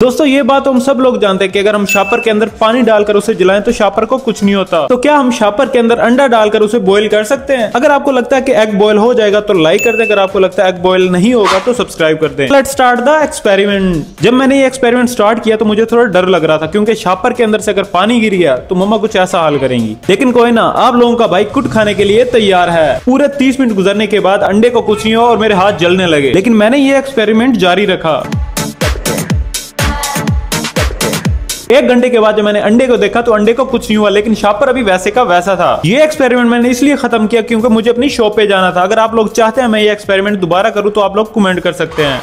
दोस्तों, ये बात हम सब लोग जानते हैं कि अगर हम शापर के अंदर पानी डालकर उसे जलाएँ तो शापर को कुछ नहीं होता। तो क्या हम शापर के अंदर अंडा डालकर उसे बॉईल कर सकते हैं? अगर आपको लगता है कि एग बॉईल हो जाएगा तो लाइक कर दे। अगर आपको लगता है एग बॉईल नहीं होगा तो सब्सक्राइब कर दे। लेट स्टार्ट द एक्सपेरिमेंट जब मैंने ये एक्सपेरिमेंट स्टार्ट किया तो मुझे थोड़ा डर लग रहा था, क्योंकि शापर के अंदर से अगर पानी गिर गया तो मम्मा कुछ ऐसा हाल करेंगी। लेकिन कोई ना, आप लोगों का भाई कुट खाने के लिए तैयार है। पूरे तीस मिनट गुजरने के बाद अंडे को कुछ नहीं हो और मेरे हाथ जलने लगे। लेकिन मैंने ये एक्सपेरिमेंट जारी रखा। एक घंटे के बाद जब मैंने अंडे को देखा तो अंडे को कुछ नहीं हुआ, लेकिन शापर अभी वैसे का वैसा था। ये एक्सपेरिमेंट मैंने इसलिए खत्म किया क्योंकि मुझे अपनी शॉप पे जाना था। अगर आप लोग चाहते हैं मैं ये एक्सपेरिमेंट दोबारा करूँ तो आप लोग कमेंट कर सकते हैं।